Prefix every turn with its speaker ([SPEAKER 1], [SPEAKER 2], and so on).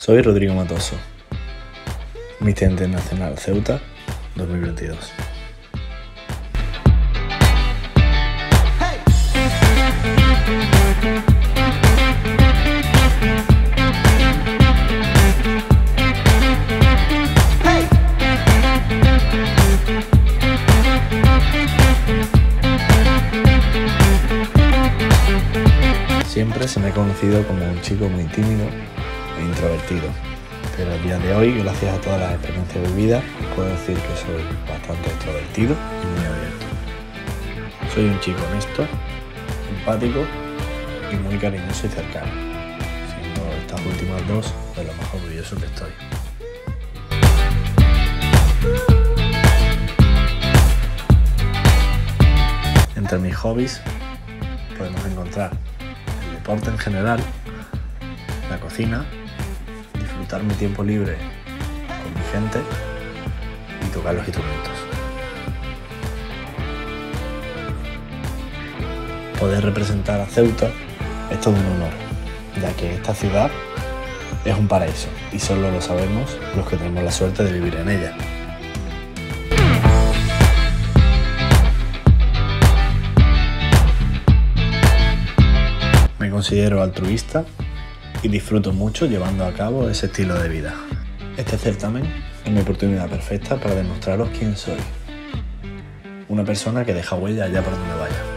[SPEAKER 1] Soy Rodrigo Matoso, Mister Internacional Ceuta 2022. Siempre se me ha conocido como un chico muy tímido introvertido, pero a día de hoy, gracias a todas las experiencias vividas, puedo decir que soy bastante extrovertido y muy abierto. Soy un chico honesto, empático y muy cariñoso y cercano, siendo estas últimas dos de lo más orgulloso que estoy. Entre mis hobbies podemos encontrar el deporte en general, la cocina, disfrutar mi tiempo libre con mi gente y tocar los instrumentos. Poder representar a Ceuta es todo un honor, ya que esta ciudad es un paraíso y solo lo sabemos los que tenemos la suerte de vivir en ella. Me considero altruista y disfruto mucho llevando a cabo ese estilo de vida. Este certamen es mi oportunidad perfecta para demostraros quién soy. Una persona que deja huella allá por donde vaya.